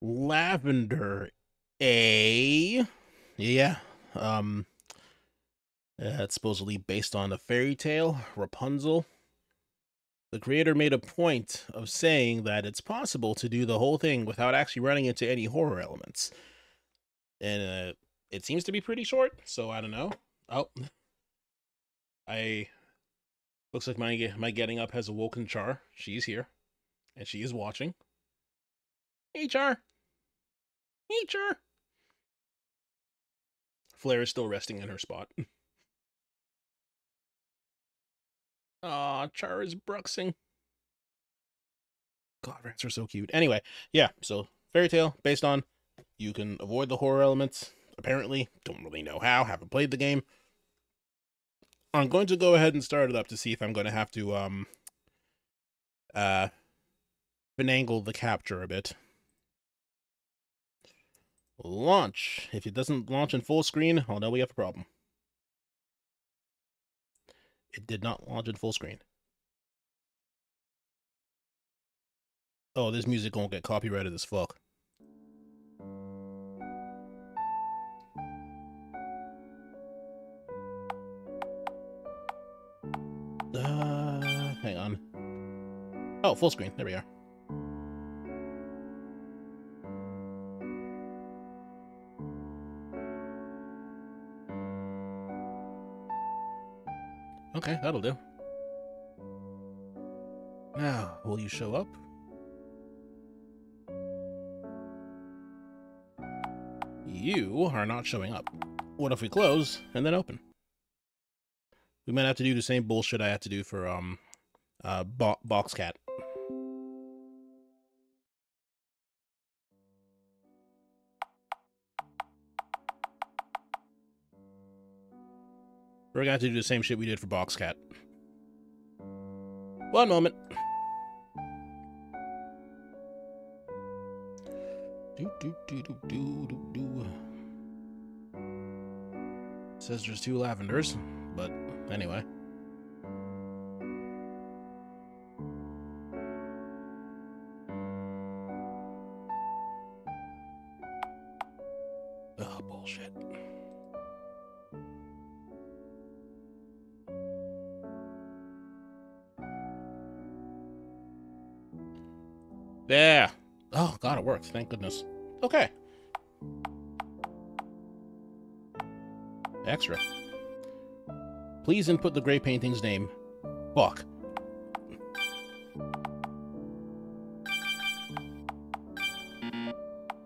Lavender A. Yeah. Um uh, it's supposedly based on a fairy tale, Rapunzel. The creator made a point of saying that it's possible to do the whole thing without actually running into any horror elements. And uh, it seems to be pretty short, so I don't know. Oh. I looks like my my getting up has awoken Char. She's here. And she is watching. Char. Hey Flair is still resting in her spot. Aw, Char is bruxing. God, rats are so cute. Anyway, yeah, so fairy tale based on you can avoid the horror elements. Apparently, don't really know how, haven't played the game. I'm going to go ahead and start it up to see if I'm going to have to um uh finagle the capture a bit. Launch. If it doesn't launch in full screen, I'll know we have a problem. It did not launch in full screen. Oh, this music won't get copyrighted as fuck. Uh, hang on. Oh, full screen. There we are. Okay, that'll do. Now, will you show up? You are not showing up. What if we close and then open? We might have to do the same bullshit I had to do for um uh Bo Boxcat. We're gonna have to do the same shit we did for Boxcat. One moment. Do, do, do, do, do, do. Says there's two lavenders, but anyway. Thank goodness. Okay. Extra. Please input the gray painting's name. Buck.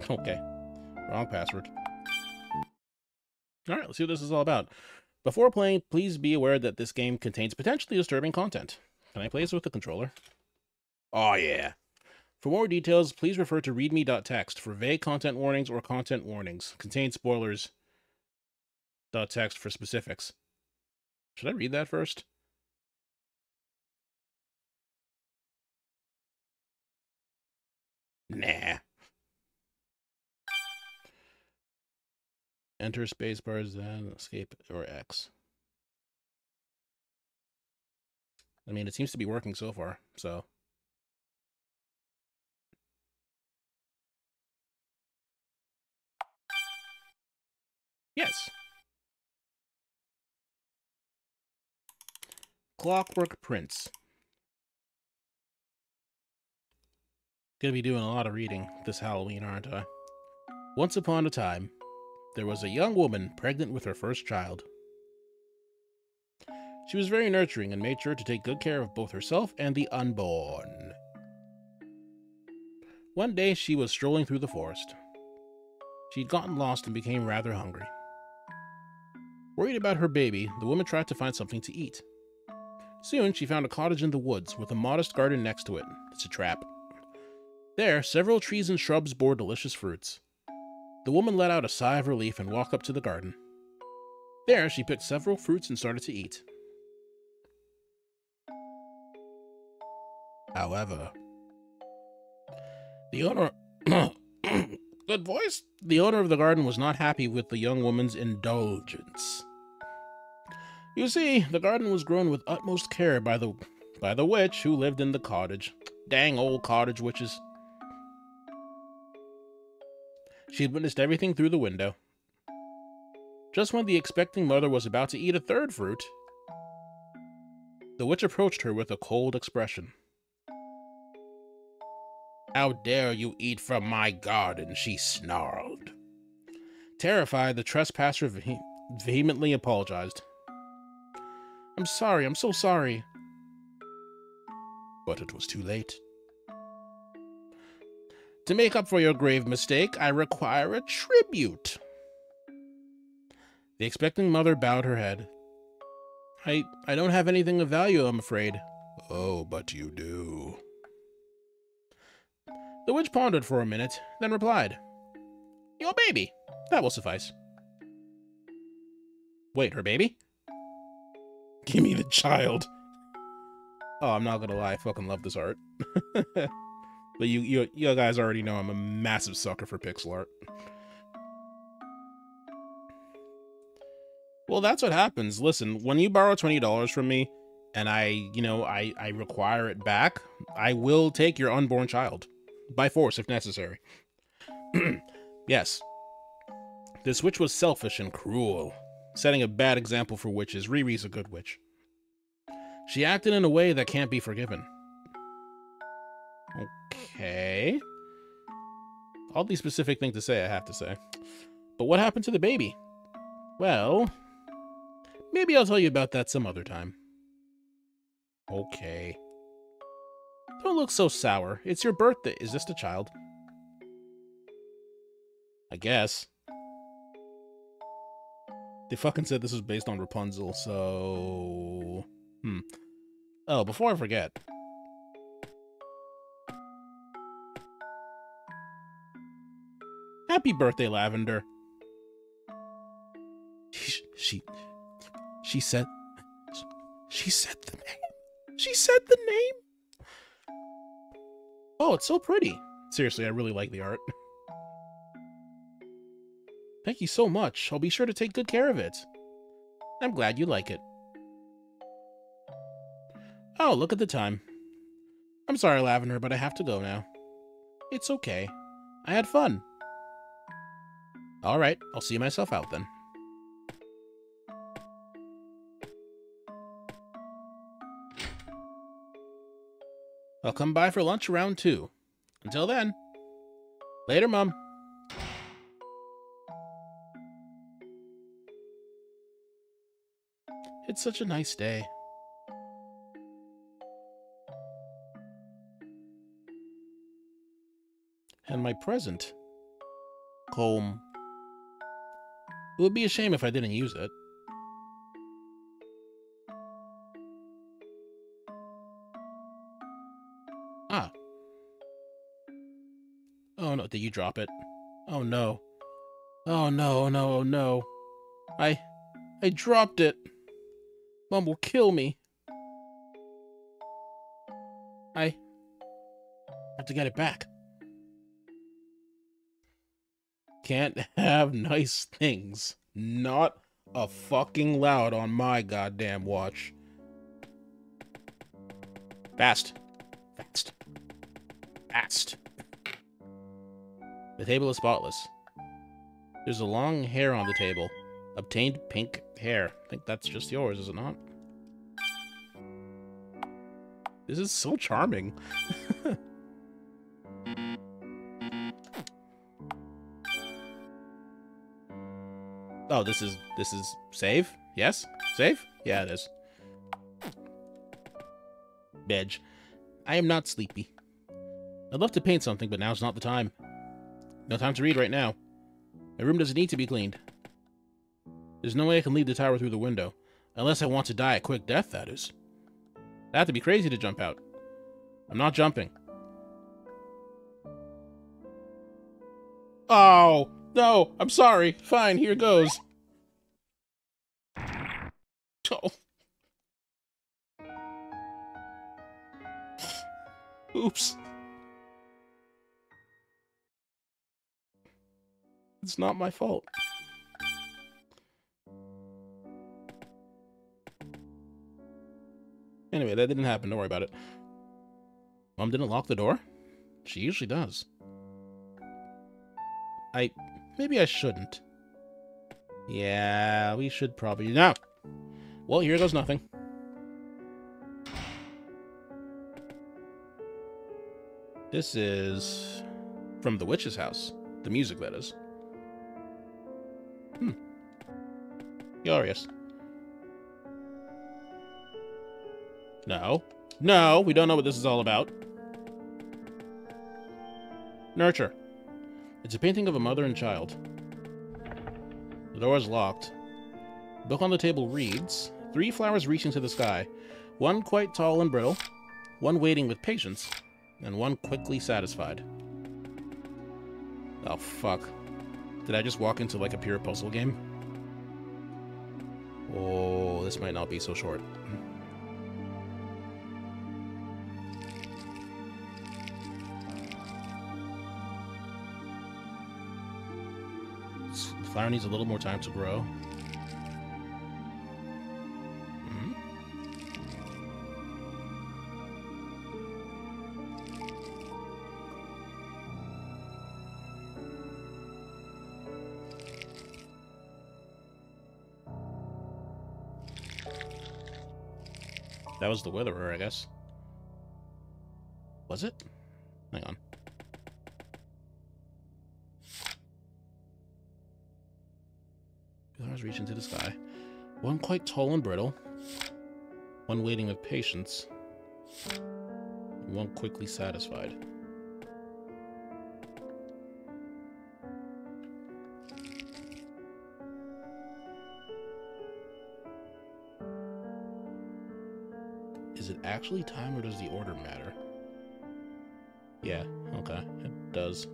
Okay. Wrong password. Alright, let's see what this is all about. Before playing, please be aware that this game contains potentially disturbing content. Can I play this with the controller? Oh yeah. For more details, please refer to readme.txt for vague content warnings or content warnings. Contain spoilers. .text for specifics. Should I read that first? Nah. Enter spacebar, then escape or X. I mean, it seems to be working so far, so. Yes. Clockwork Prince. Gonna be doing a lot of reading this Halloween, aren't I? Once upon a time, there was a young woman pregnant with her first child. She was very nurturing and made sure to take good care of both herself and the unborn. One day she was strolling through the forest. She'd gotten lost and became rather hungry. Worried about her baby, the woman tried to find something to eat. Soon, she found a cottage in the woods with a modest garden next to it. It's a trap. There, several trees and shrubs bore delicious fruits. The woman let out a sigh of relief and walked up to the garden. There, she picked several fruits and started to eat. However, the owner. Good voice? The owner of the garden was not happy with the young woman's indulgence. You see, the garden was grown with utmost care by the by the witch who lived in the cottage. Dang old cottage witches. She had witnessed everything through the window. Just when the expecting mother was about to eat a third fruit, the witch approached her with a cold expression. How dare you eat from my garden? she snarled. Terrified, the trespasser ve vehemently apologized. I'm sorry, I'm so sorry. But it was too late. To make up for your grave mistake, I require a tribute. The expecting mother bowed her head. I I don't have anything of value, I'm afraid. Oh, but you do. The witch pondered for a minute, then replied, Your baby. That will suffice. Wait, her baby? Give me the child. Oh, I'm not gonna lie, I fucking love this art. but you, you, you guys already know I'm a massive sucker for pixel art. Well, that's what happens. Listen, when you borrow $20 from me and I, you know, I, I require it back, I will take your unborn child. By force, if necessary. yes. This witch was selfish and cruel, setting a bad example for witches. Riri's a good witch. She acted in a way that can't be forgiven. Okay. Oddly specific thing to say, I have to say. But what happened to the baby? Well, maybe I'll tell you about that some other time. Okay. Don't look so sour. It's your birthday. Is this the child? I guess. They fucking said this was based on Rapunzel, so... Hmm. Oh, before I forget. Happy birthday, Lavender. She, she, she said, she said the name. She said the name. Oh, it's so pretty. Seriously, I really like the art. Thank you so much. I'll be sure to take good care of it. I'm glad you like it. Oh, look at the time. I'm sorry, Lavender, but I have to go now. It's okay. I had fun. Alright, I'll see myself out then. I'll come by for lunch around 2. Until then. Later, Mom. It's such a nice day. And my present. Comb. It would be a shame if I didn't use it. Did you drop it? Oh no. Oh no, no, oh no. I... I dropped it. Mom will kill me. I have to get it back. Can't have nice things. Not a fucking loud on my goddamn watch. Fast. Fast. Fast. The table is spotless. There's a long hair on the table. Obtained pink hair. I think that's just yours, is it not? This is so charming. oh, this is this is save? Yes? Save? Yeah, it is. Bedge. I am not sleepy. I'd love to paint something, but now's not the time. No time to read right now. My room doesn't need to be cleaned. There's no way I can leave the tower through the window. Unless I want to die a quick death, that is. i have to be crazy to jump out. I'm not jumping. Oh, no, I'm sorry. Fine, here goes. Oh. Oops. It's not my fault. Anyway, that didn't happen. Don't worry about it. Mom didn't lock the door? She usually does. I... Maybe I shouldn't. Yeah, we should probably... No! Well, here goes nothing. This is from the witch's house. The music, that is. Hmm. Curious. No. No, we don't know what this is all about. Nurture. It's a painting of a mother and child. The door is locked. The book on the table reads, Three flowers reaching to the sky. One quite tall and brittle, one waiting with patience, and one quickly satisfied. Oh, fuck. Did I just walk into, like, a pure puzzle game? Oh, this might not be so short. The flower needs a little more time to grow. Was the witherer, I guess. Was it? Hang on. Flowers reach into the sky. One quite tall and brittle. One waiting with patience. One quickly satisfied. Actually time or does the order matter? Yeah, okay, it does.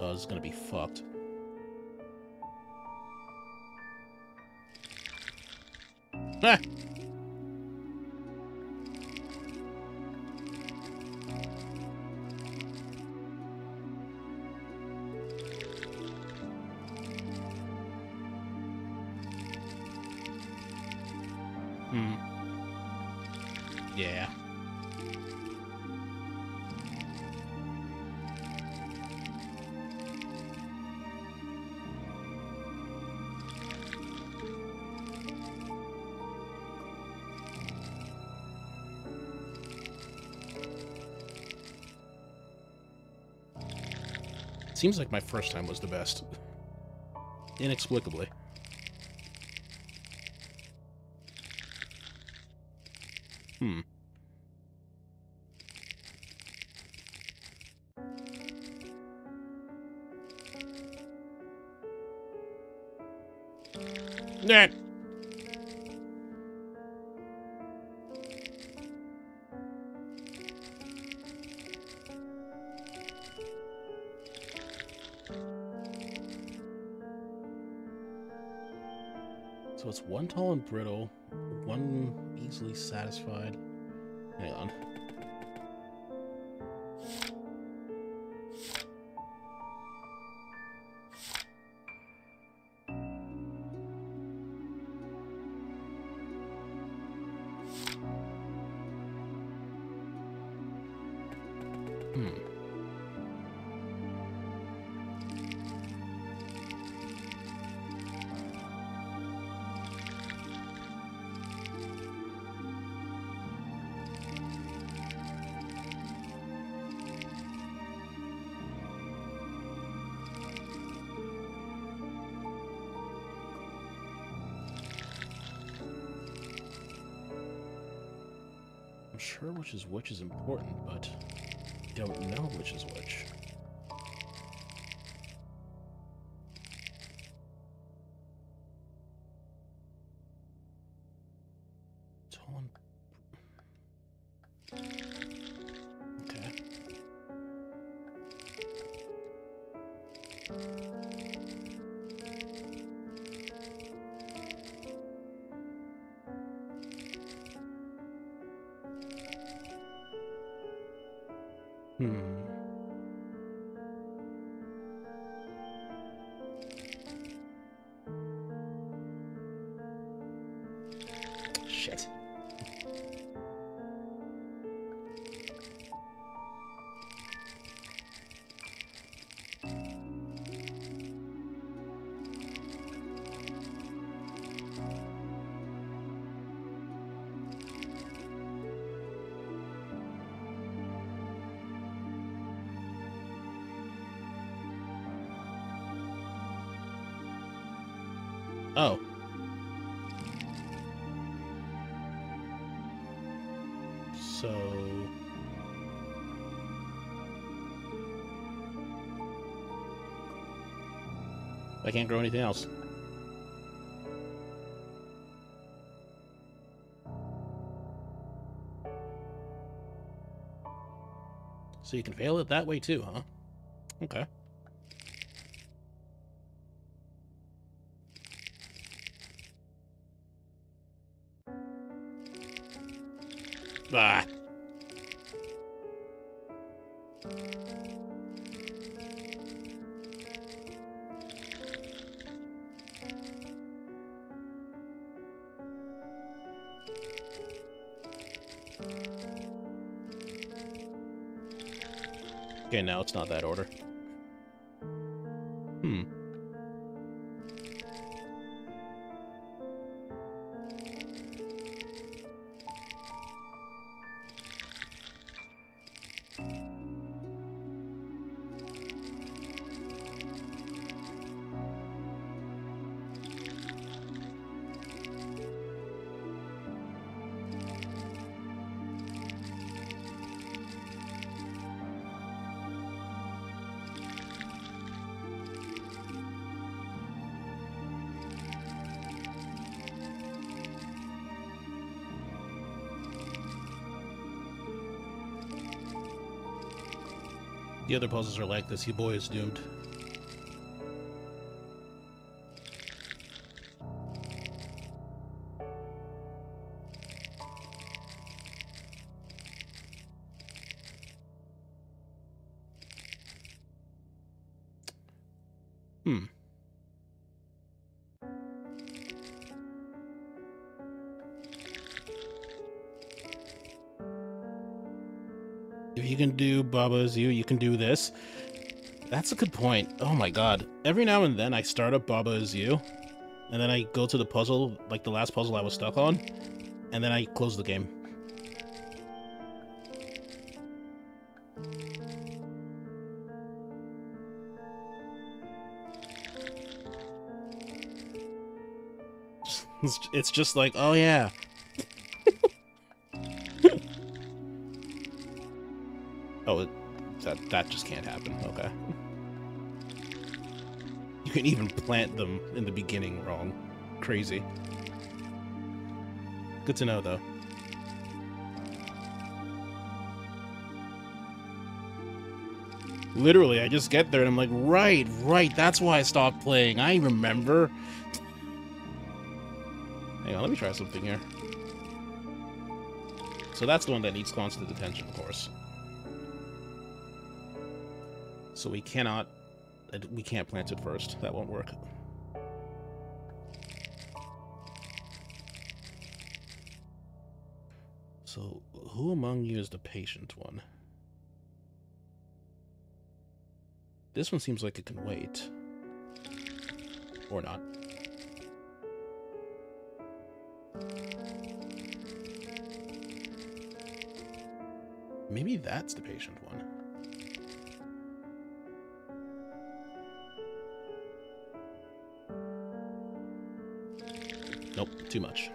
Oh, this is gonna be fucked. Seems like my first time was the best. Inexplicably. Which is important, but don't know which is which. Tall Hmm. Can't grow anything else. So you can fail it that way too, huh? Now it's not that order. The other puzzles are like this. Your boy is doomed. You can do Baba Is You, you can do this. That's a good point. Oh my god. Every now and then I start up Baba You, and then I go to the puzzle, like the last puzzle I was stuck on, and then I close the game. It's just like, oh yeah, that just can't happen. Okay. You can even plant them in the beginning wrong. Crazy. Good to know, though. Literally, I just get there and I'm like, right, right, that's why I stopped playing. I remember. Hang on, let me try something here. So that's the one that needs constant attention, of course. So we cannot, uh, we can't plant it first. That won't work. So who among you is the patient one? This one seems like it can wait. Or not. Maybe that's the patient one. Too much.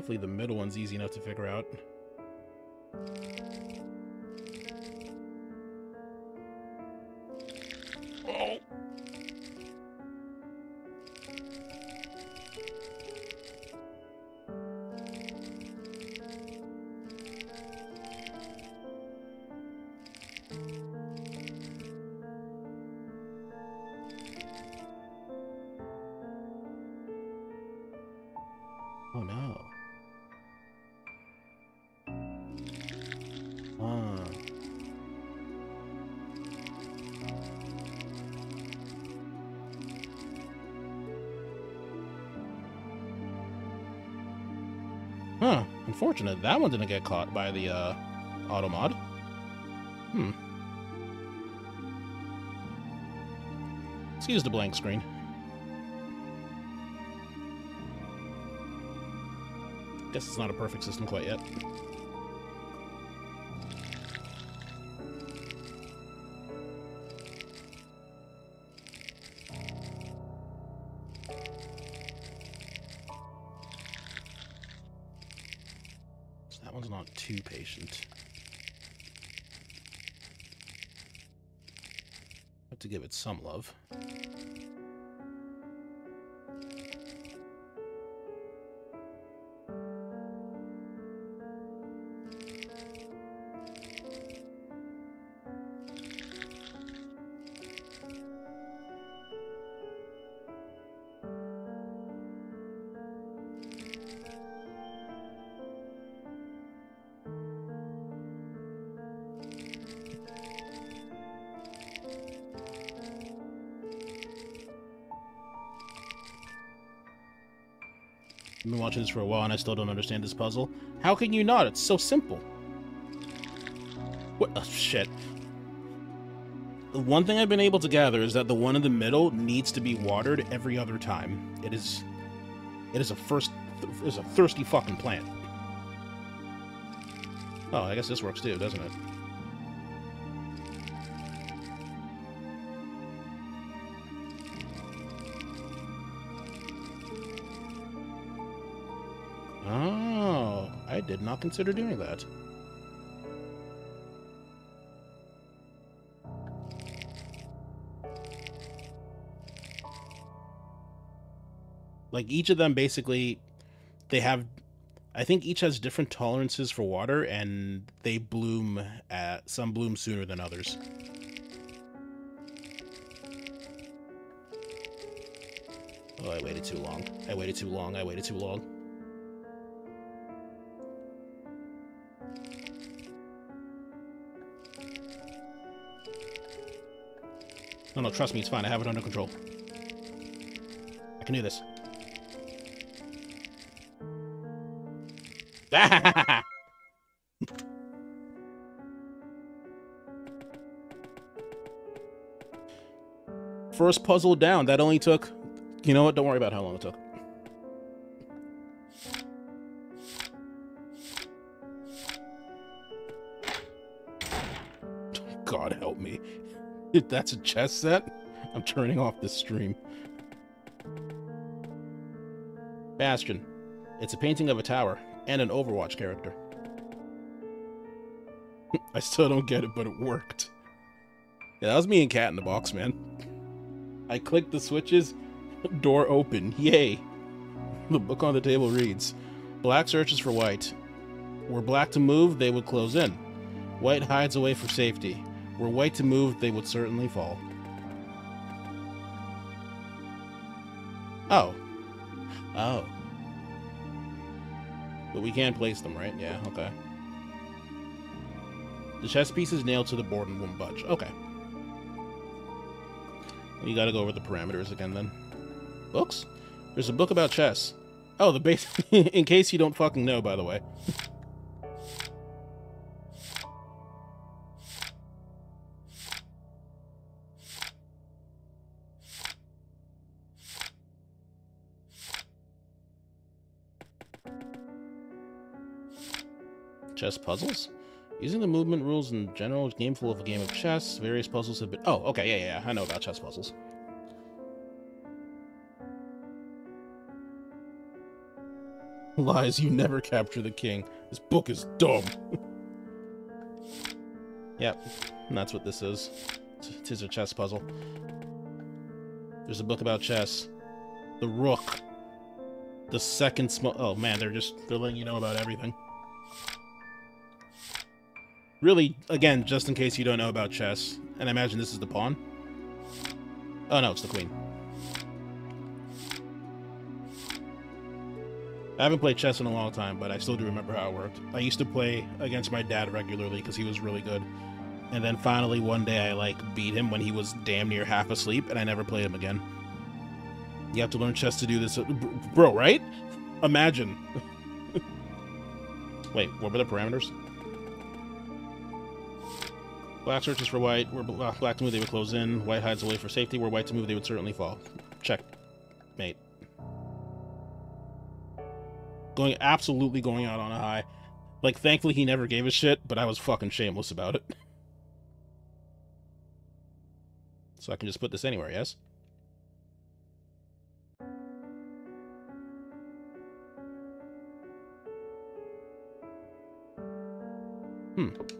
Thankfully, the middle one's easy enough to figure out. That one didn't get caught by the uh, auto mod. Hmm. Let's the blank screen. Guess it's not a perfect system quite yet. Some love. This for a while and I still don't understand this puzzle. How can you not? It's so simple. What? Oh, shit. The one thing I've been able to gather is that the one in the middle needs to be watered every other time. It is... It is a first... It is a thirsty fucking plant. Oh, I guess this works too, doesn't it? Did not consider doing that. Like each of them basically they have I think each has different tolerances for water and they bloom at some bloom sooner than others. Oh, I waited too long. I waited too long. I waited too long. No, no, trust me, it's fine. I have it under control. I can do this. First puzzle down. That only took... You know what? Don't worry about how long it took. If that's a chess set, I'm turning off this stream. Bastion. It's a painting of a tower and an Overwatch character. I still don't get it, but it worked. Yeah, that was me and Cat in the box, man. I clicked the switches, door open, yay. The book on the table reads, Black searches for white. Were black to move, they would close in. White hides away for safety. Were white to move, they would certainly fall. Oh. Oh. But we can place them, right? Yeah, okay. The chess piece is nailed to the board and won't budge. Okay. You gotta go over the parameters again, then. Books? There's a book about chess. Oh, the base... in case you don't fucking know, by the way. Chess puzzles. Using the movement rules in general, game full of a game of chess. Various puzzles have been... Oh, okay, yeah, yeah, I know about chess puzzles. Lies, you never capture the king. This book is dumb. yep, and that's what this is. It is a chess puzzle. There's a book about chess. The rook. The second small... Oh, man, they're just... They're letting you know about everything really, again, just in case you don't know about chess, and I imagine this is the pawn. Oh no, it's the queen. I haven't played chess in a long time, but I still do remember how it worked. I used to play against my dad regularly because he was really good. And then finally one day I like beat him when he was damn near half asleep and I never played him again. You have to learn chess to do this. Uh, bro, right? Imagine. Wait, what were the parameters? Black searches for white. Were black to move, they would close in. White hides away for safety. Were white to move, they would certainly fall. Check. Mate. Going absolutely going out on a high. Like, thankfully he never gave a shit, but I was fucking shameless about it. So I can just put this anywhere, yes? Hmm.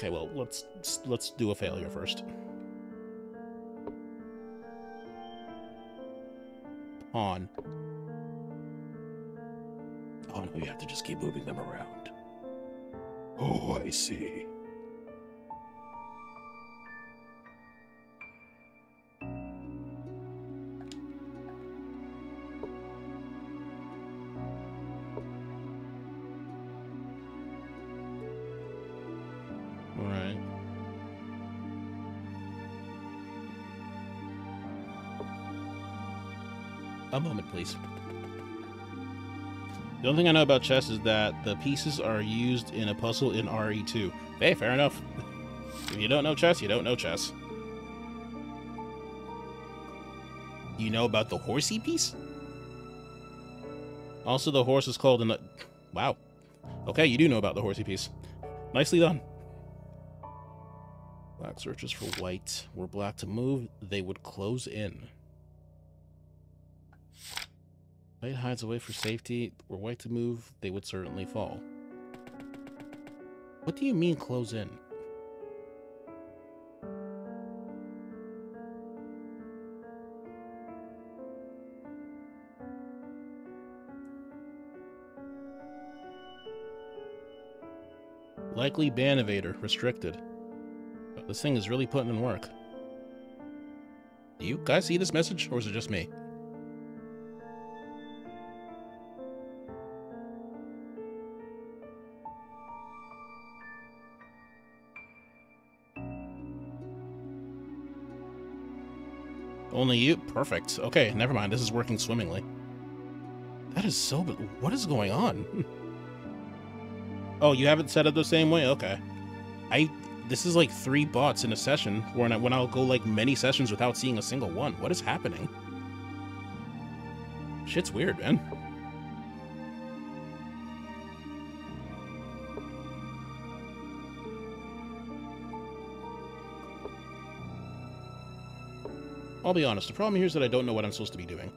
Okay, well, let's let's do a failure first. On. Oh no, you have to just keep moving them around. Oh, I see. Moment, please. The only thing I know about chess is that the pieces are used in a puzzle in RE2. Hey, fair enough. if you don't know chess, you don't know chess. You know about the horsey piece? Also, the horse is called an... Wow. Okay, you do know about the horsey piece. Nicely done. Black searches for white. Were black to move, they would close in. White hides away for safety. Were white to move, they would certainly fall. What do you mean close in? Likely ban evader, restricted. This thing is really putting in work. Do you guys see this message, or is it just me? Only you? Perfect. Okay, never mind. This is working swimmingly. That is so... What is going on? oh, you have it set up the same way? Okay. I... This is like three bots in a session when, I, when I'll go like many sessions without seeing a single one. What is happening? Shit's weird, man. I'll be honest, the problem here is that I don't know what I'm supposed to be doing.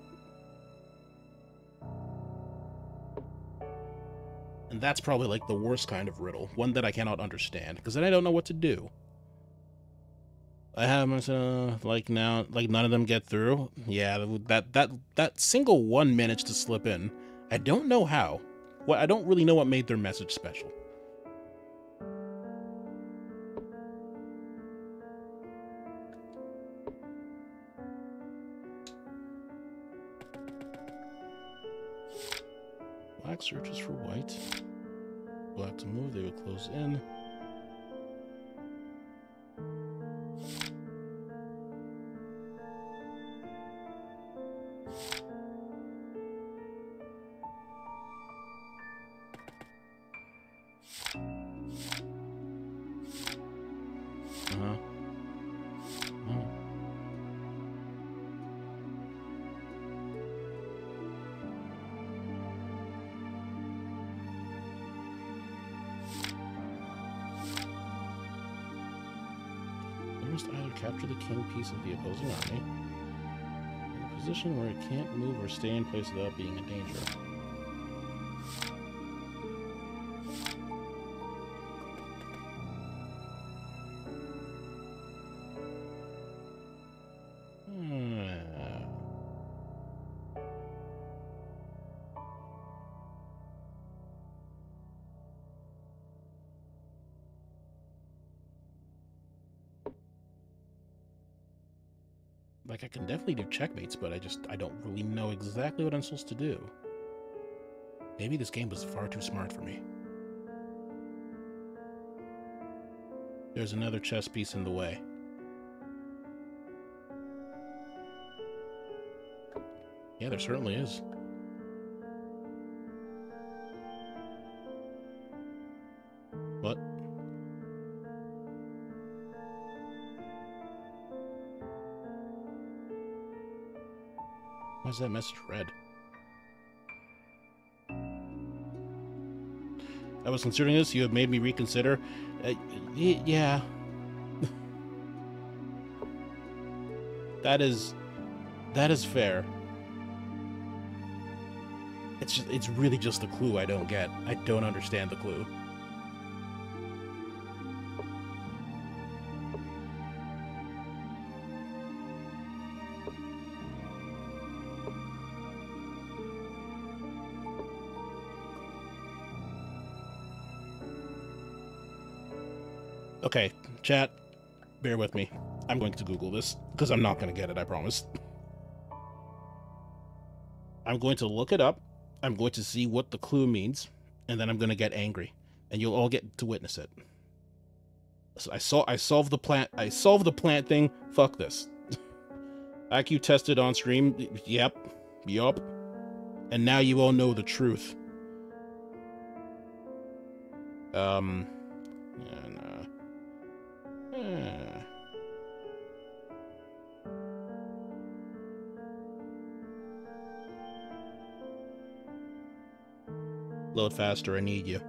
And that's probably like the worst kind of riddle, one that I cannot understand, because then I don't know what to do. I have uh, like now, like none of them get through. Yeah, that that that single one managed to slip in. I don't know how. What I don't really know what made their message special. Black searches for white. Black to move, they would close in. In a position where it can't move or stay in place without being in danger. like I can definitely do checkmates, but I just, I don't really know exactly what I'm supposed to do. Maybe this game was far too smart for me. There's another chess piece in the way. Yeah, there certainly is. Is that message red? I was considering this. You have made me reconsider. Uh, yeah. that is that is fair. It's just, it's really just the clue I don't get. I don't understand the clue. Chat, bear with me. I'm going to Google this because I'm not going to get it, I promise. I'm going to look it up. I'm going to see what the clue means, and then I'm going to get angry, and you'll all get to witness it. So I saw I solved the plant I solved the plant thing. Fuck this. IQ tested on stream. Yep. Yup. And now you all know the truth. Um and uh, Load faster, I need you.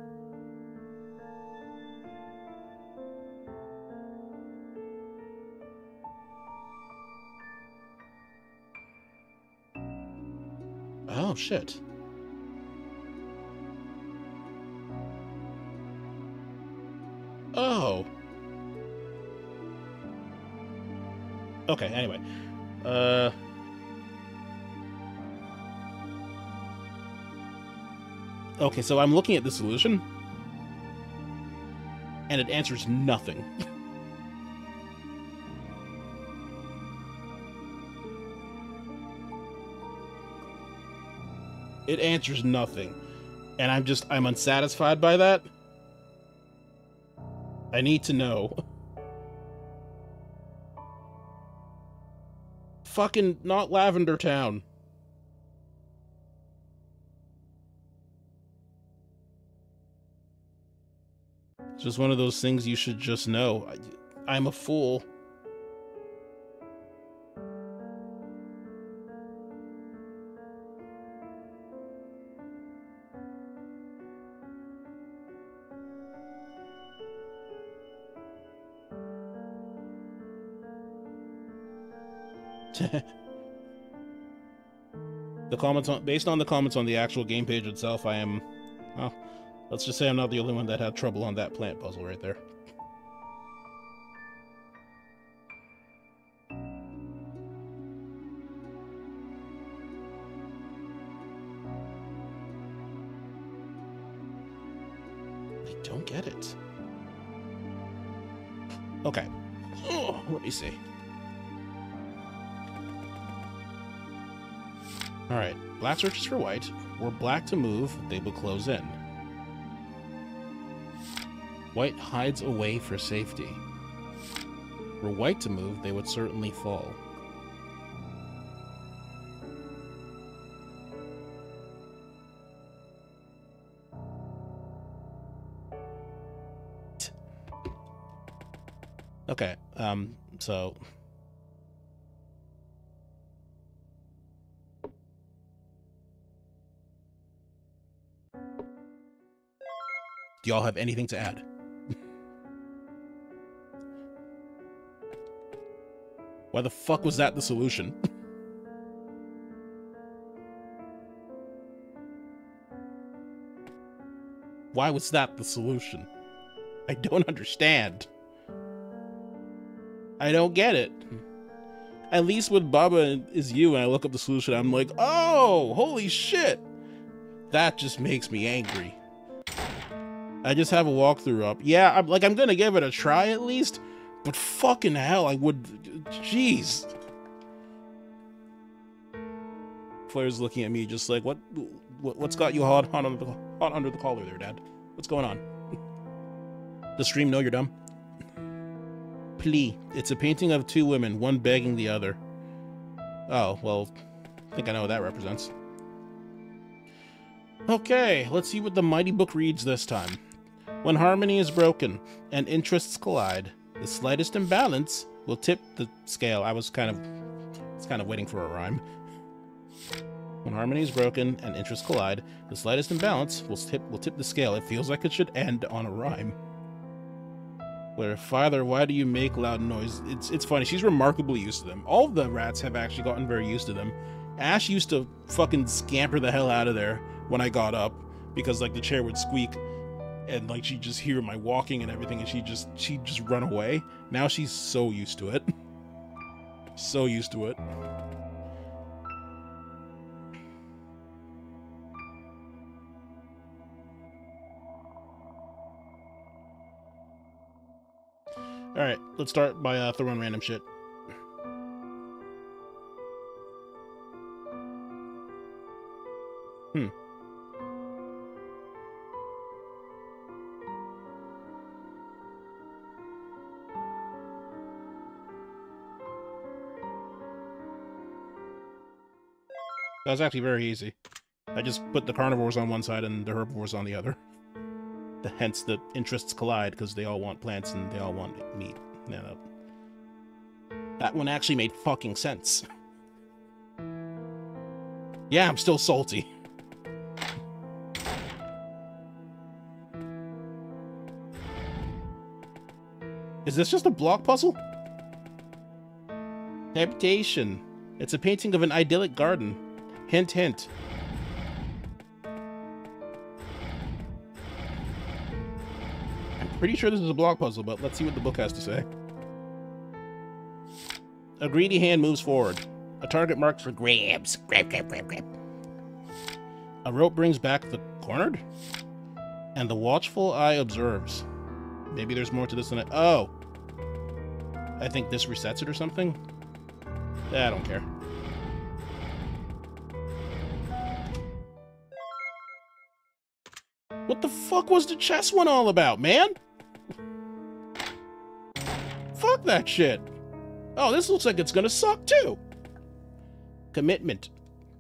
Oh, shit. Oh. Okay, anyway. Uh... Okay, so I'm looking at the solution, and it answers nothing. it answers nothing. And I'm just, I'm unsatisfied by that. I need to know. Fucking not Lavender Town. Just one of those things you should just know. I, I'm a fool. the comments on based on the comments on the actual game page itself, I am let's just say I'm not the only one that had trouble on that plant puzzle right there. I don't get it. Okay. Oh, let me see. Alright, black searches for white. Were black to move, they would close in. White hides away for safety. Were white to move, they would certainly fall. Okay, um, so Do y'all have anything to add? Why the fuck was that the solution? Why was that the solution? I don't understand. I don't get it. At least with Baba is you and I look up the solution, I'm like, oh, holy shit. That just makes me angry. I just have a walkthrough up. Yeah, I'm like I'm gonna give it a try at least, fucking hell, I would. Jeez. Flair's looking at me just like, what, what what's got you hot, hot under the hot under the collar there, Dad? What's going on? the stream know you're dumb. Plea. It's a painting of two women, one begging the other. Oh well, I think I know what that represents. Okay, let's see what the mighty book reads this time. When harmony is broken and interests collide, the slightest imbalance will tip the scale. I was kind of, I was kind of waiting for a rhyme. When harmony is broken and interests collide, the slightest imbalance will tip will tip the scale. It feels like it should end on a rhyme. Where father, why do you make loud noise? It's it's funny. She's remarkably used to them. All the rats have actually gotten very used to them. Ash used to fucking scamper the hell out of there when I got up because like the chair would squeak and like she'd just hear my walking and everything and she just she'd just run away. Now she's so used to it. so used to it. Alright, let's start by uh, throwing random shit. Hmm. That was actually very easy. I just put the carnivores on one side and the herbivores on the other. The, hence the interests collide because they all want plants and they all want meat. No, that one actually made fucking sense. Yeah, I'm still salty. Is this just a block puzzle? Habitation. It's a painting of an idyllic garden. Hint, hint. I'm pretty sure this is a block puzzle, but let's see what the book has to say. A greedy hand moves forward. A target marked for grabs. Grab, grab, grab, grab. A rope brings back the cornered? And the watchful eye observes. Maybe there's more to this than I... Oh! I think this resets it or something? I don't care. What the fuck was the chess one all about, man? Fuck that shit. Oh, this looks like it's gonna suck too. Commitment.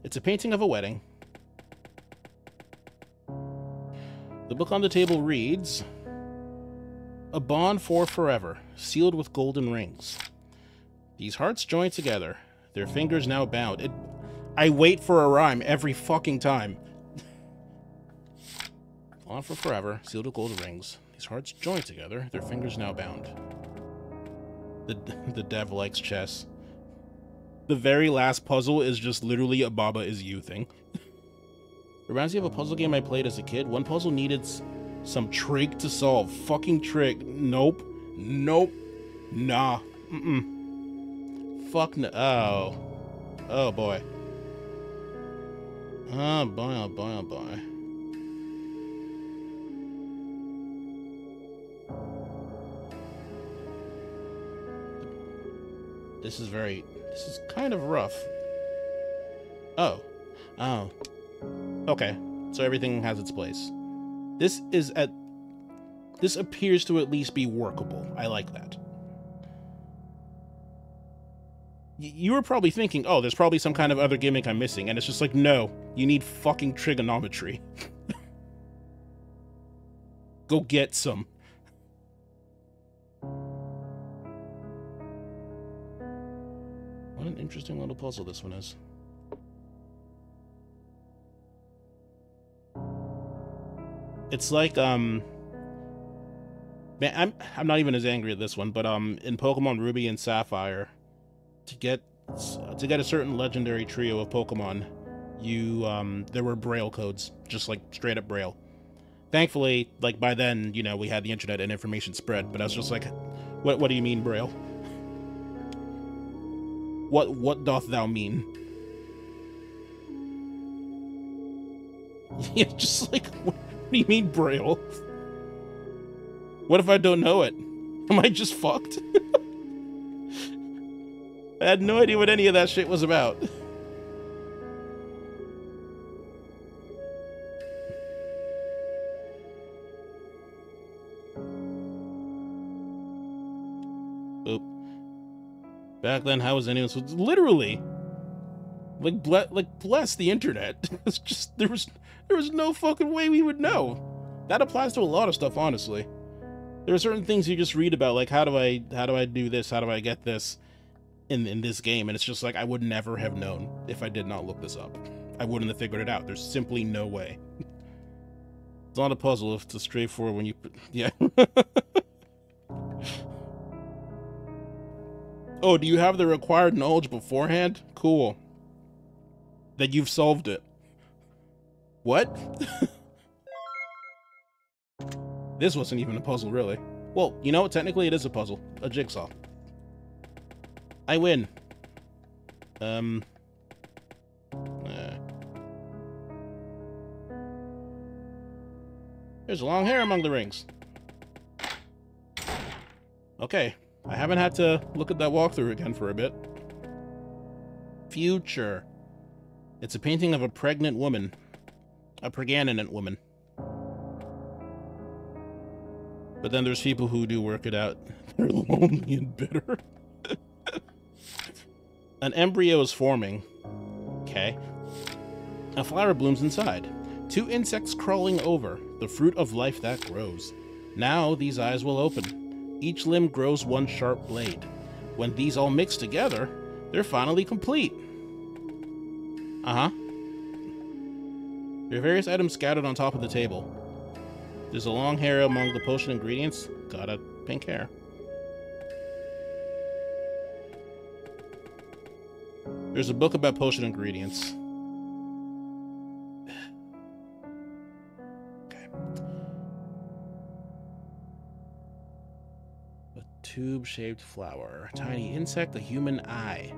It's a painting of a wedding. The book on the table reads A bond for forever, sealed with golden rings. These hearts join together, their fingers now bound. It, I wait for a rhyme every fucking time. On for forever, sealed with golden rings. These hearts join together, their fingers now bound. The, the dev likes chess. The very last puzzle is just literally a Baba is you thing. Reminds me of a puzzle game I played as a kid. One puzzle needed some trig to solve. Fucking trig. Nope. Nope. Nah. Mm-mm. Fuck no. Oh. Oh ah, boy. Oh boy, oh boy, oh boy. This is very... This is kind of rough. Oh. Oh. Okay. So everything has its place. This is at... This appears to at least be workable. I like that. you were probably thinking, oh, there's probably some kind of other gimmick I'm missing. And it's just like, no, you need fucking trigonometry. Go get some. What an interesting little puzzle this one is. It's like, um... Man, I'm, I'm not even as angry at this one, but um, in Pokemon Ruby and Sapphire, to get to get a certain legendary trio of Pokemon, you um, there were Braille codes, just like straight up Braille. Thankfully, like by then, you know, we had the internet and information spread. But I was just like, what What do you mean Braille? What What doth thou mean? Yeah, just like what, what do you mean Braille? What if I don't know it? Am I just fucked? I had no idea what any of that shit was about. Back then, how was anyone so literally? Like, ble- like bless the internet. It's just there was there was no fucking way we would know. That applies to a lot of stuff, honestly. There are certain things you just read about, like how do I how do I do this? How do I get this in in this game? And it's just like I would never have known if I did not look this up. I wouldn't have figured it out. There's simply no way. It's not a puzzle if it's straightforward when you yeah. Oh, do you have the required knowledge beforehand? Cool. That you've solved it. What? this wasn't even a puzzle, really. Well, you know, technically it is a puzzle. A jigsaw. I win. Um... There's a long hair among the rings. Okay. I haven't had to look at that walkthrough again for a bit. Future. It's a painting of a pregnant woman. A pregnant woman. But then there's people who do work it out. They're lonely and bitter. An embryo is forming. Okay. A flower blooms inside. Two insects crawling over, the fruit of life that grows. Now these eyes will open. Each limb grows one sharp blade. When these all mix together, they're finally complete. Uh-huh. There are various items scattered on top of the table. There's a long hair among the potion ingredients. Got a pink hair. There's a book about potion ingredients. A tube-shaped flower. A tiny insect, a human eye.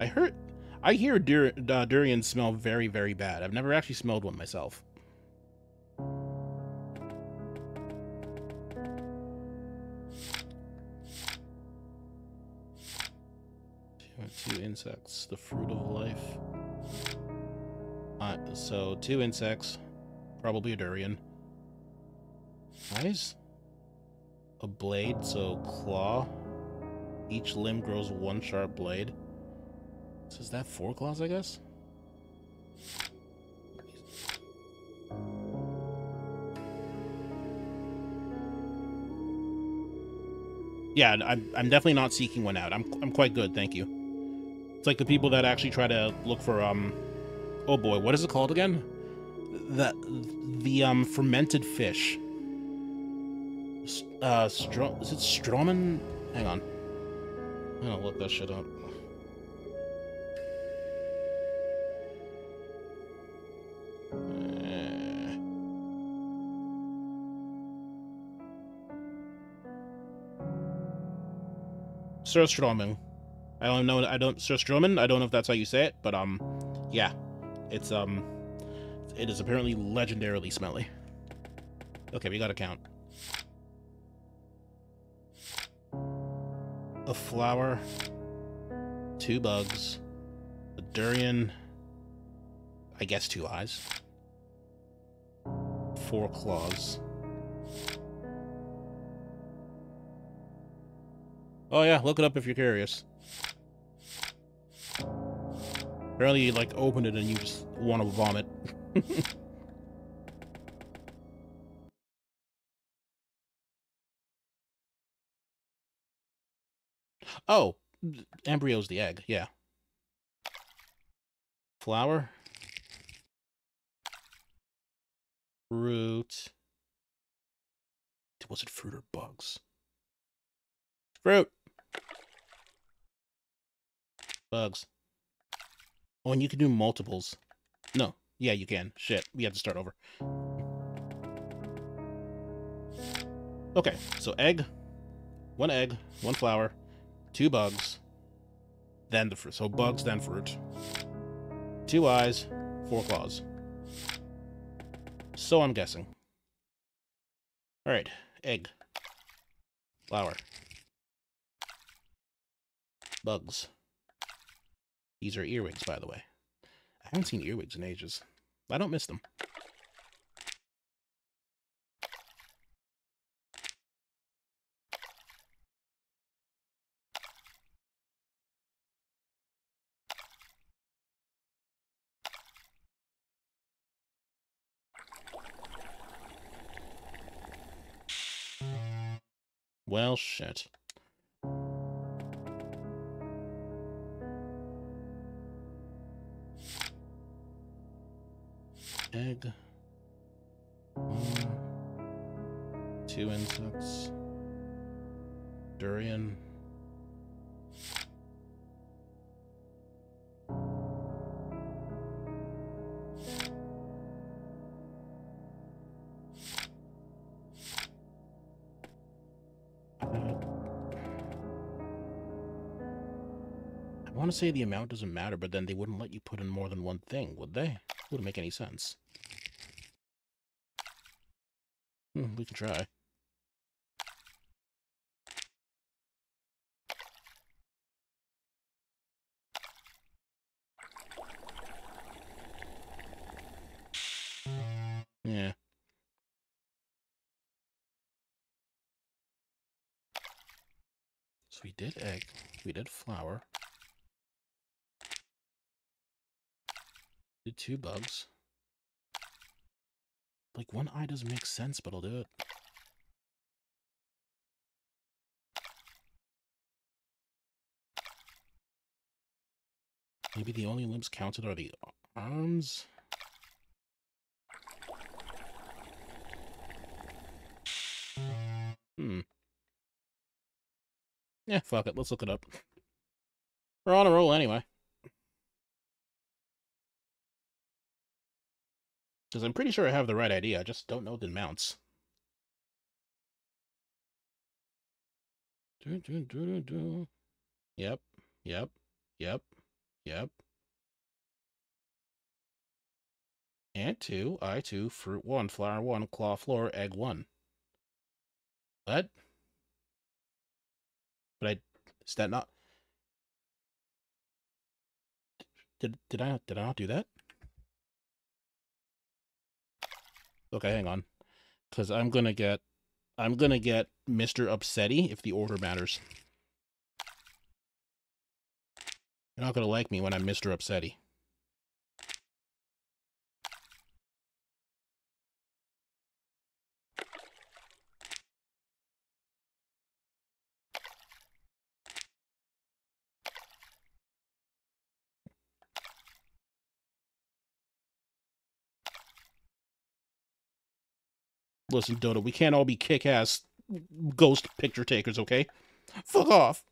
I heard... I hear dur uh, durians smell very, very bad. I've never actually smelled one myself. Two insects, the fruit of life. Uh, so two insects, probably a durian. Eyes? A blade, so claw. Each limb grows one sharp blade. So is that four claws, I guess? Yeah, I'm, I'm definitely not seeking one out. I'm, I'm quite good, thank you. It's like the people that actually try to look for, um... Oh boy, what is it called again? The, the, um, fermented fish. Uh. Is it Stroman? Hang on. I'm gonna look that shit up. Surströmming. I don't know. I don't Surströmming. I don't know if that's how you say it, but um, yeah, it's um, it is apparently legendarily smelly. Okay, we got to count. A flower, two bugs, a durian. I guess two eyes, four claws. Oh yeah, look it up if you're curious. Apparently you like open it and you just want to vomit. oh, embryo's the egg, yeah. Flower. Fruit. Was it fruit or bugs? Fruit. Bugs. Oh, and you can do multiples. No. Yeah, you can. Shit. We have to start over. Okay, so egg. One egg, one flower, two bugs, then the fruit. So bugs, then fruit. Two eyes, four claws. So I'm guessing. Alright, egg. Flower. Bugs. These are earwigs, by the way. I haven't seen earwigs in ages. I don't miss them. Well, shit. Egg. One. Two insects. Durian. Want to say the amount doesn't matter, but then they wouldn't let you put in more than one thing, would they? Wouldn't make any sense. Hmm, we can try. Yeah. So we did egg, we did flower, two bugs. Like, one eye doesn't make sense, but I'll do it. Maybe the only limbs counted are the arms? Hmm. Yeah, fuck it. Let's look it up. We're on a roll anyway. Because I'm pretty sure I have the right idea. I just don't know the amounts. Do, do, do, do, do. Yep. Yep. Yep. Yep. And two, eye two, fruit one, flower one, claw floor, egg one. What? But I is that not did did I did I not do that? Okay, hang on. Cause I'm gonna get I'm gonna get Mr. Upsetty if the order matters. You're not gonna like me when I'm Mr. Upsetty. Listen, Dodo, we can't all be kick-ass ghost picture takers, okay? Fuck off.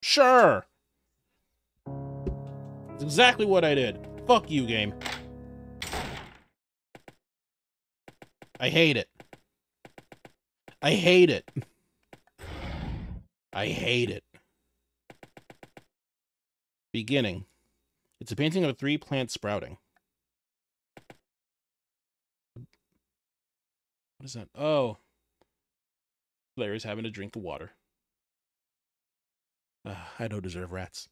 Sure. That's exactly what I did. Fuck you, game. I hate it. I hate it. I hate it. Beginning. It's a painting of three plants sprouting. What is that? Oh. Larry's having a drink of water. Uh, I don't deserve rats.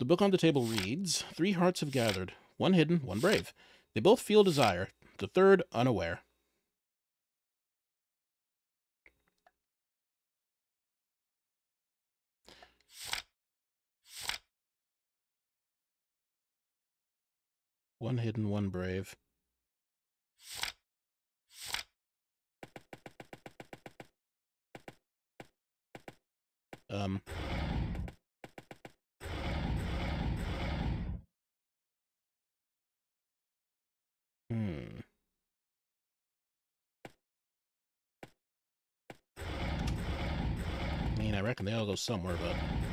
The book on the table reads Three hearts have gathered, one hidden, one brave. They both feel desire, the third unaware. One hidden, one brave. Um. Hmm. I mean, I reckon they all go somewhere, but...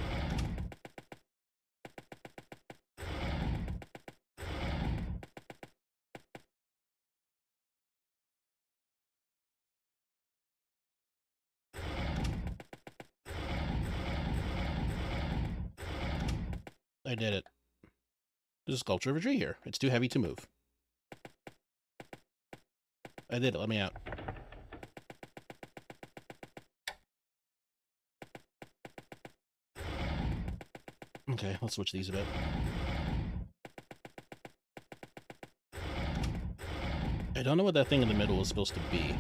There's a sculpture of a tree here. It's too heavy to move. I did it. Let me out. Okay, let's switch these a bit. I don't know what that thing in the middle is supposed to be.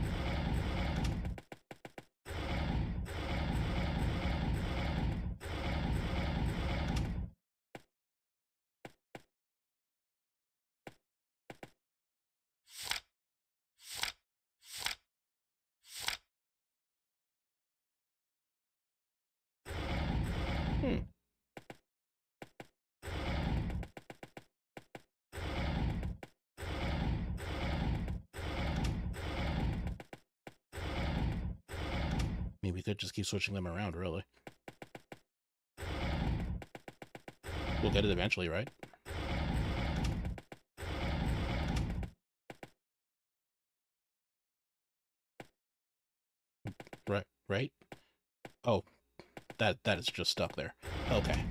Switching them around, really. We'll get it eventually, right? Right, right? Oh, that that is just stuck there. Okay.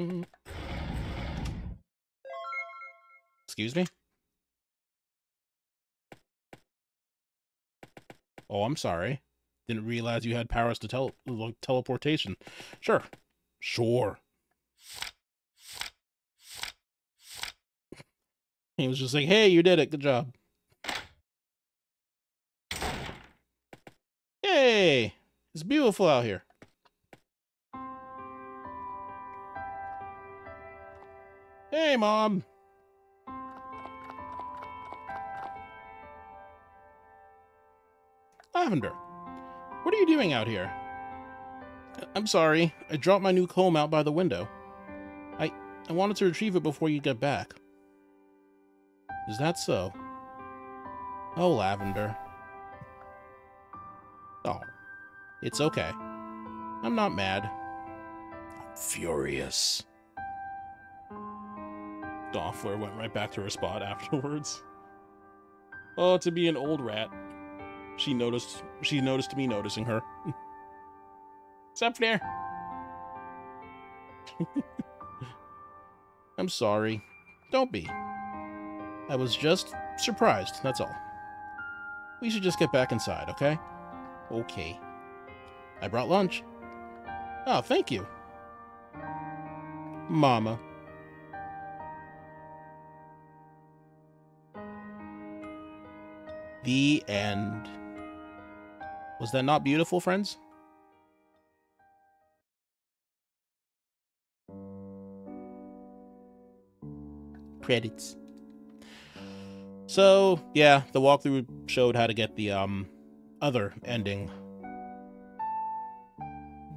Mm-hmm. Excuse me? Oh, I'm sorry. Didn't realize you had powers to tele teleportation. Sure. Sure. He was just like, hey, you did it. Good job. Yay! it's beautiful out here. Hey, Mom. Lavender, what are you doing out here? I'm sorry, I dropped my new comb out by the window. I, I wanted to retrieve it before you get back. Is that so? Oh, Lavender. Oh, it's okay. I'm not mad. I'm furious. Doffler went right back to her spot afterwards. Oh, to be an old rat. She noticed she noticed me noticing her. What's up there? I'm sorry. Don't be. I was just surprised, that's all. We should just get back inside, okay? Okay. I brought lunch. Oh, thank you. Mama. The end. Was that not beautiful, friends? Credits. So, yeah, the walkthrough showed how to get the um other ending.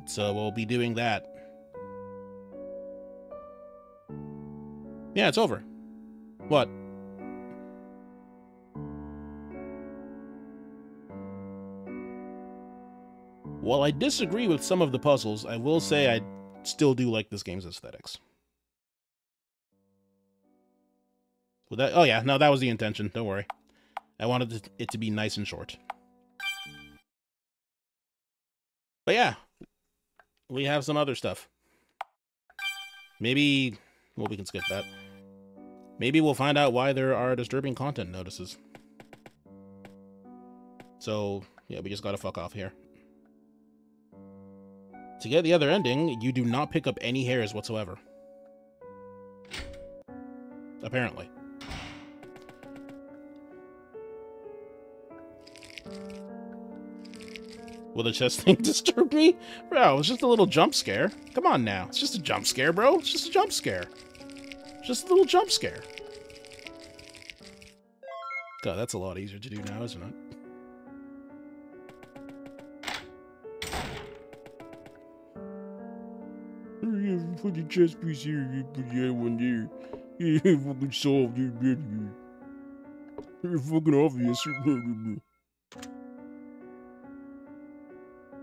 So we'll be doing that. Yeah, it's over. What? While I disagree with some of the puzzles, I will say I still do like this game's aesthetics. Well, that, oh yeah, no, that was the intention. Don't worry. I wanted it to be nice and short. But yeah, we have some other stuff. Maybe, well, we can skip that. Maybe we'll find out why there are disturbing content notices. So, yeah, we just gotta fuck off here. To get the other ending, you do not pick up any hairs whatsoever. Apparently. Will the chest thing disturb me? Bro, it's just a little jump scare. Come on now. It's just a jump scare, bro. It's just a jump scare. Just a little jump scare. God, that's a lot easier to do now, isn't it? The chest piece here, you put the other one there. Fucking solved. You're fucking obvious.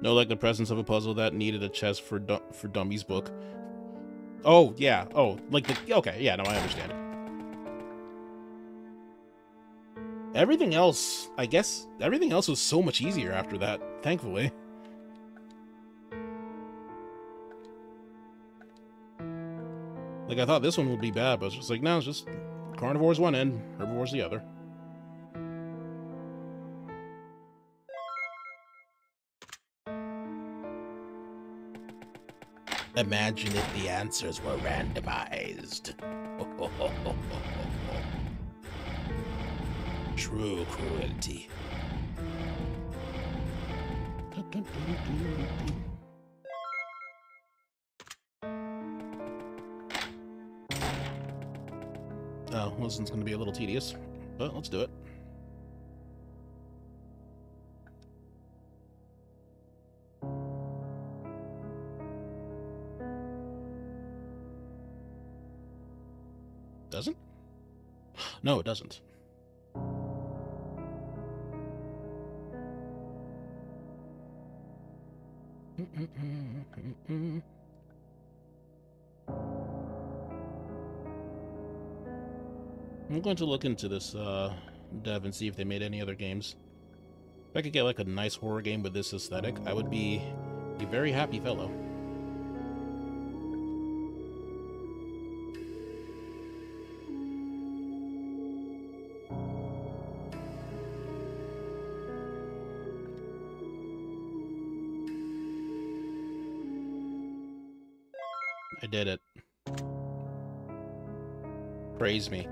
no, like the presence of a puzzle that needed a chess for du for dummies book. Oh yeah. Oh, like the okay. Yeah, no, I understand. Everything else, I guess, everything else was so much easier after that. Thankfully. Like, I thought this one would be bad, but it's just like, no, it's just carnivore's one end, herbivore's the other. Imagine if the answers were randomized. True cruelty. This one's going to be a little tedious, but let's do it. Doesn't? No, it doesn't. I'm going to look into this uh, dev and see if they made any other games. If I could get like a nice horror game with this aesthetic, I would be a very happy fellow. I did it. Praise me.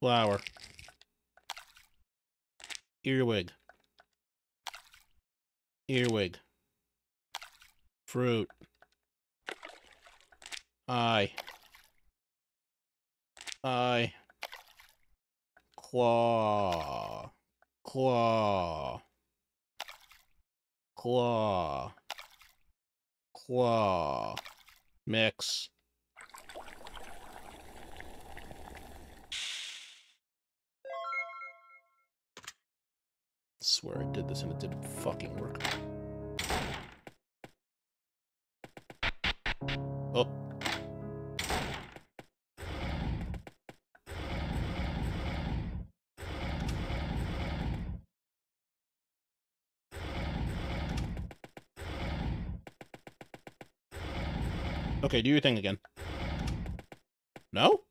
Flower. Earwig. Earwig. Fruit. Eye. Eye. Claw. Claw. Claw. Claw. Mix. Swear I did this and it didn't fucking work. Oh. Okay, do your thing again. No?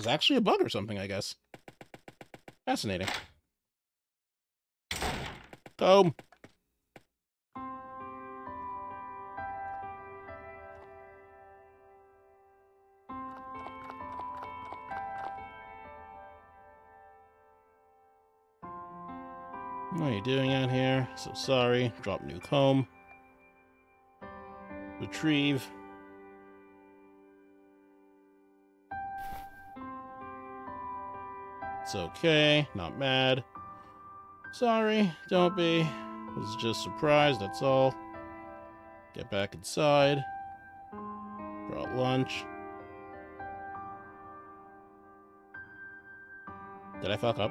Was actually a bug or something, I guess. Fascinating. Comb. What are you doing out here? So sorry. Drop new comb. Retrieve. It's okay. Not mad. Sorry. Don't be. Was just surprised, that's all. Get back inside. Brought lunch. Did I fuck up?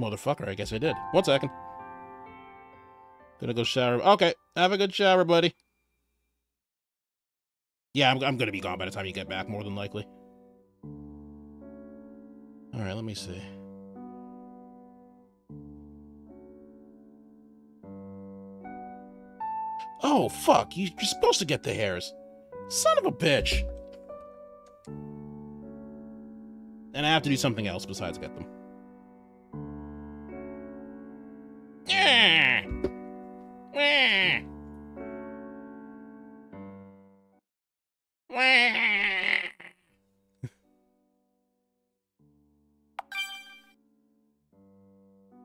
Motherfucker, I guess I did. One second. Gonna go shower. Okay, have a good shower, buddy. Yeah, I'm, I'm gonna be gone by the time you get back, more than likely. All right, let me see. Oh, fuck. You're supposed to get the hairs. Son of a bitch. And I have to do something else besides get them. Yeah. Yeah.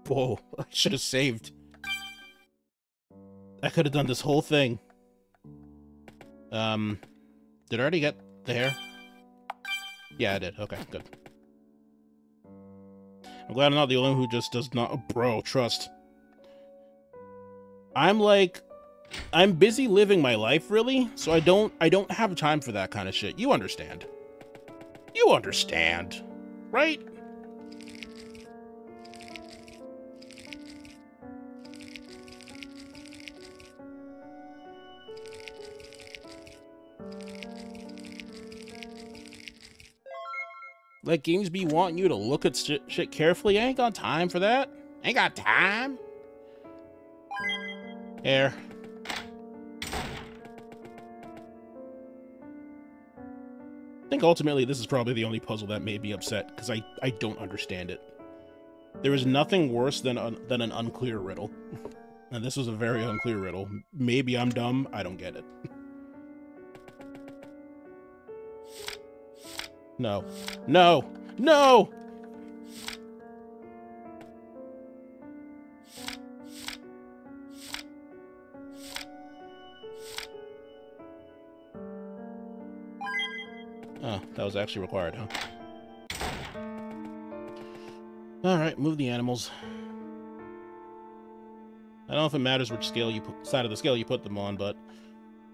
Whoa, I should have saved. I could have done this whole thing. Um, did I already get the hair? Yeah, I did. Okay, good. I'm glad I'm not the only one who just does not- Bro, trust. I'm like... I'm busy living my life, really, so I don't- I don't have time for that kind of shit. You understand. You understand. Right? Let games be wanting you to look at sh shit carefully. I ain't got time for that. I ain't got time. Air. I think ultimately this is probably the only puzzle that made me upset, because I, I don't understand it. There is nothing worse than, un than an unclear riddle. and this was a very unclear riddle. Maybe I'm dumb, I don't get it. No. No! No! Oh, that was actually required, huh? Alright, move the animals. I don't know if it matters which scale you put, side of the scale you put them on, but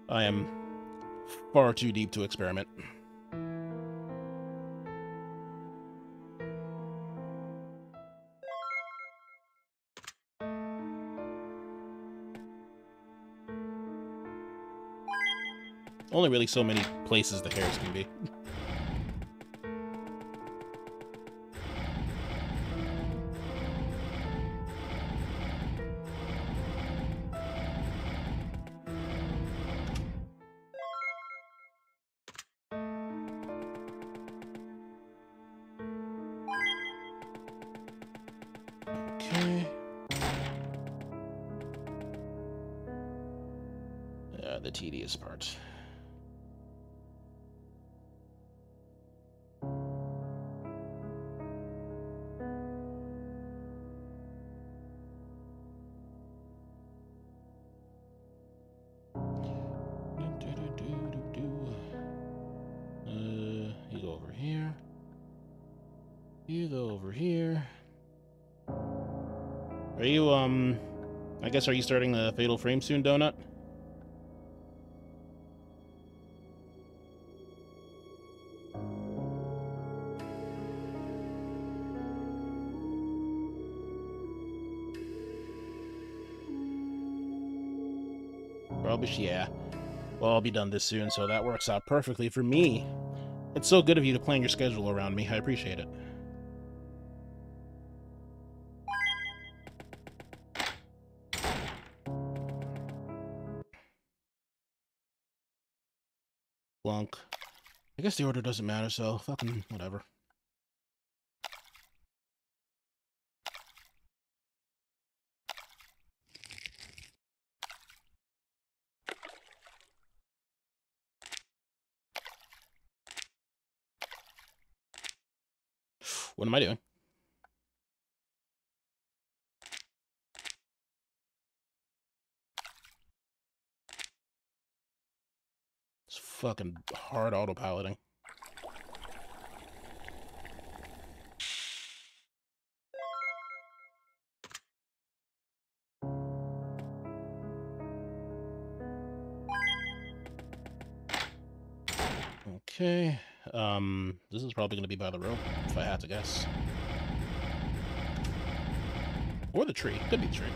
I am far too deep to experiment. Only really so many places the hairs can be. Uh, the tedious part. Guess, are you starting the Fatal Frame soon, Donut? Probably, yeah. Well, I'll be done this soon, so that works out perfectly for me. It's so good of you to plan your schedule around me. I appreciate it. I guess the order doesn't matter, so fucking whatever. What am I doing? Fucking hard autopiloting. Okay. Um, this is probably going to be by the road, if I had to guess. Or the tree. Could be the tree.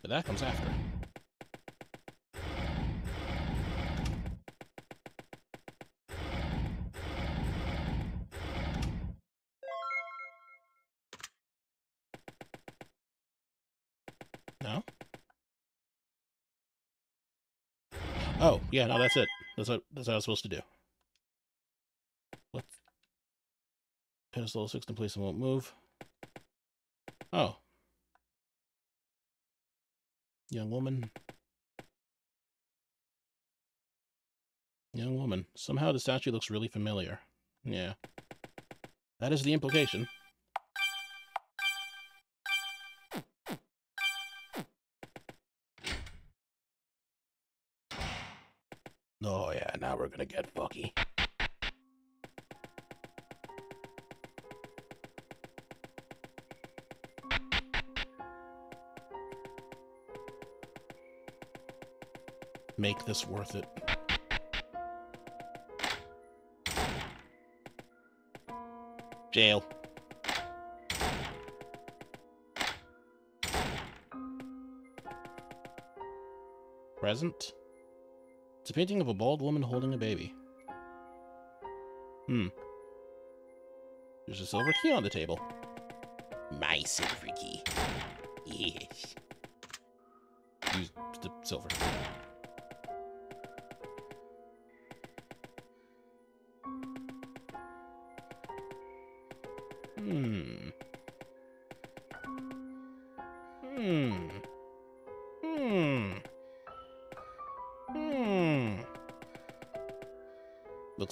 But that comes after. Yeah, no, that's it. That's what, that's what I was supposed to do. What? Pedestal fixed in place and won't move. Oh. Young woman. Young woman. Somehow the statue looks really familiar. Yeah. That is the implication. Oh yeah, now we're gonna get fucky. Make this worth it. Jail. Present? A painting of a bald woman holding a baby. Hmm. There's a silver key on the table. My silver key. Yes. Use the silver.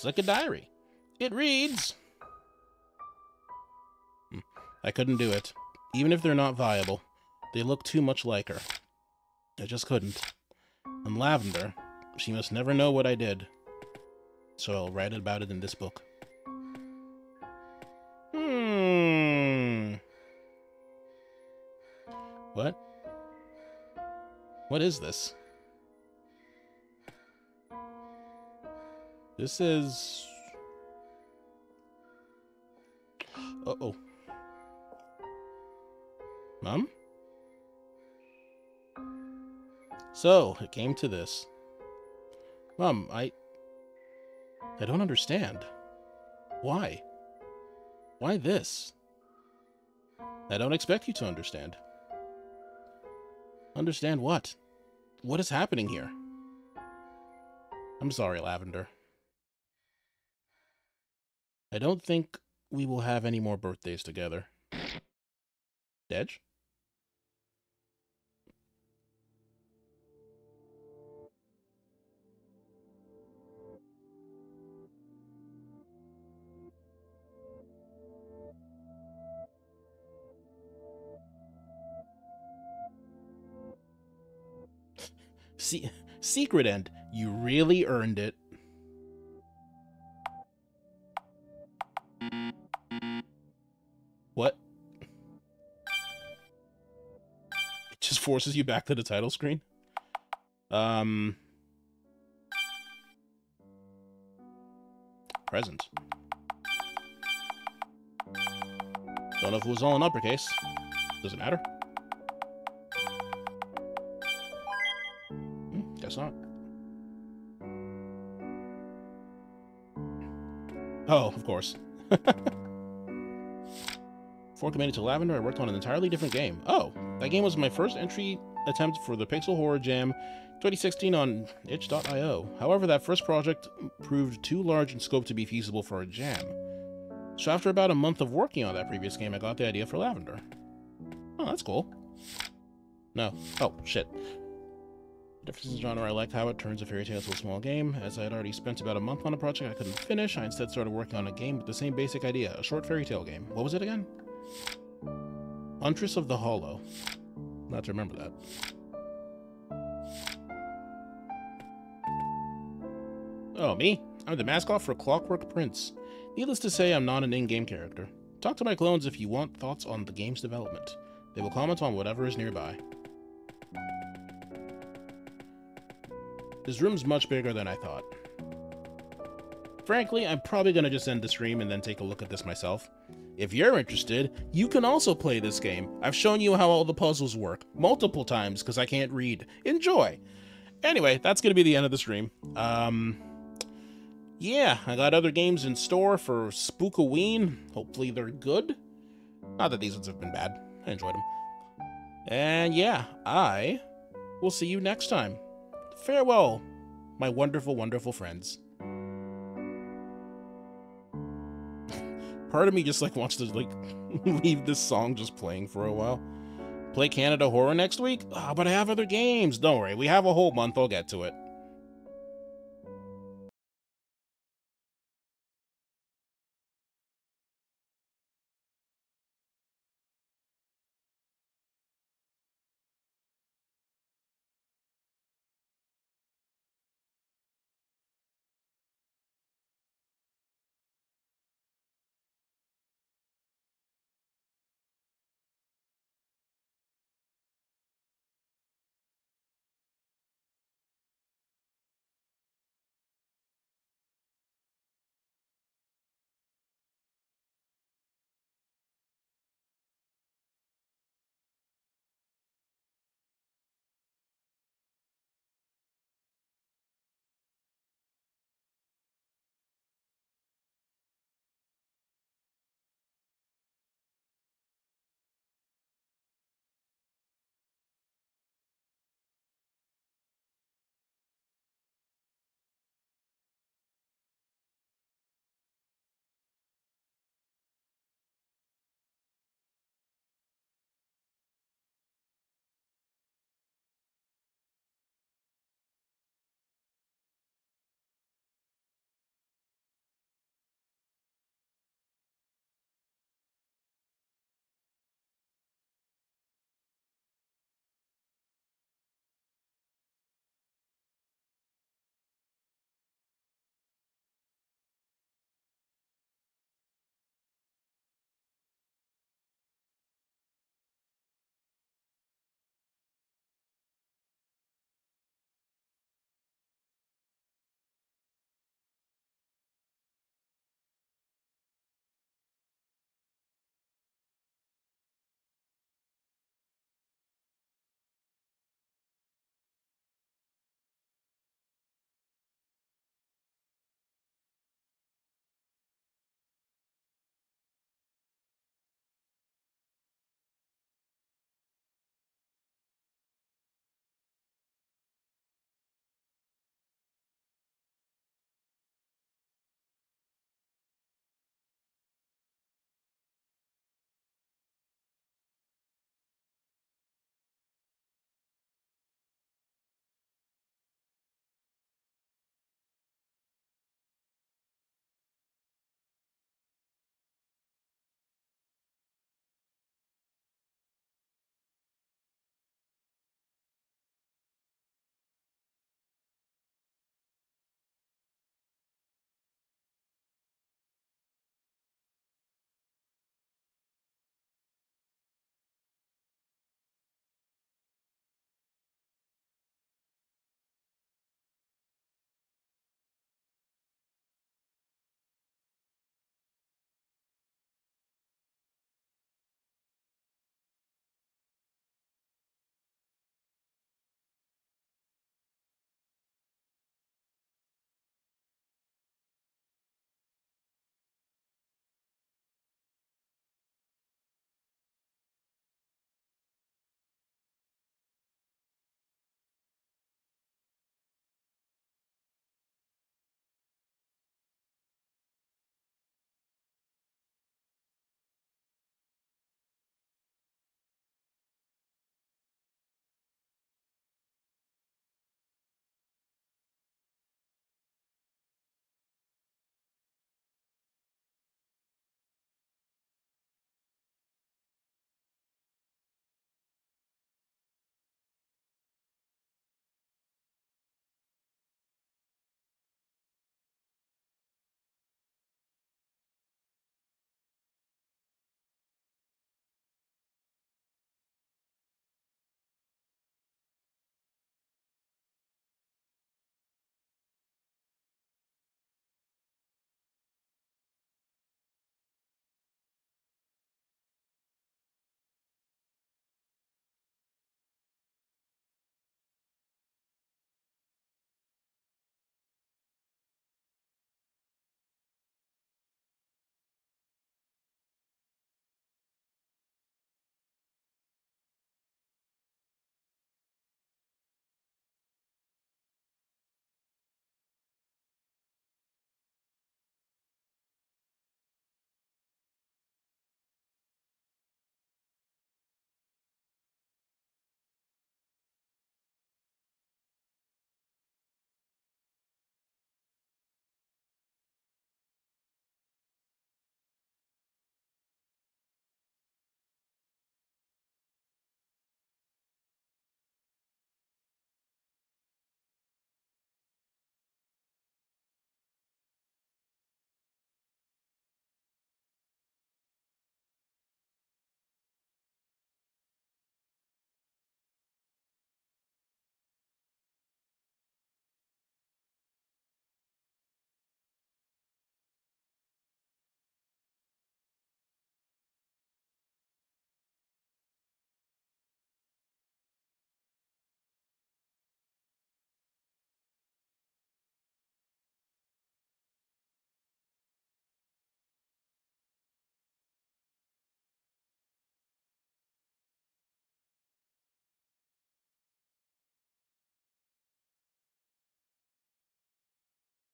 Like a diary. It reads. Hmm. I couldn't do it. Even if they're not viable, they look too much like her. I just couldn't. And Lavender, she must never know what I did. So I'll write about it in this book. Hmm. What? What is this? This is... Uh-oh. Mom? So, it came to this. Mom, I... I don't understand. Why? Why this? I don't expect you to understand. Understand what? What is happening here? I'm sorry, Lavender. I don't think we will have any more birthdays together. Dedge? Se secret end. You really earned it. Just forces you back to the title screen? Um... Present. Don't know if it was all in uppercase. Does it matter? guess not. Oh, of course. Before committing to Lavender, I worked on an entirely different game. Oh, that game was my first entry attempt for the Pixel Horror Jam 2016 on itch.io. However, that first project proved too large in scope to be feasible for a jam. So after about a month of working on that previous game, I got the idea for Lavender. Oh, that's cool. No. Oh, shit. Differences in genre, I liked how it turns a fairy tale into a small game. As I had already spent about a month on a project I couldn't finish, I instead started working on a game with the same basic idea, a short fairy tale game. What was it again? Huntress of the Hollow. Not to remember that. Oh, me? I'm the mascot for Clockwork Prince. Needless to say, I'm not an in-game character. Talk to my clones if you want thoughts on the game's development. They will comment on whatever is nearby. This room's much bigger than I thought. Frankly, I'm probably to just end the stream and then take a look at this myself. If you're interested, you can also play this game. I've shown you how all the puzzles work, multiple times because I can't read. Enjoy! Anyway, that's going to be the end of the stream. Um, yeah, I got other games in store for Spookoween. Hopefully they're good. Not that these ones have been bad. I enjoyed them. And yeah, I will see you next time. Farewell, my wonderful, wonderful friends. Part of me just like wants to like leave this song just playing for a while. Play Canada Horror next week? Oh, but I have other games. Don't worry, we have a whole month. I'll get to it.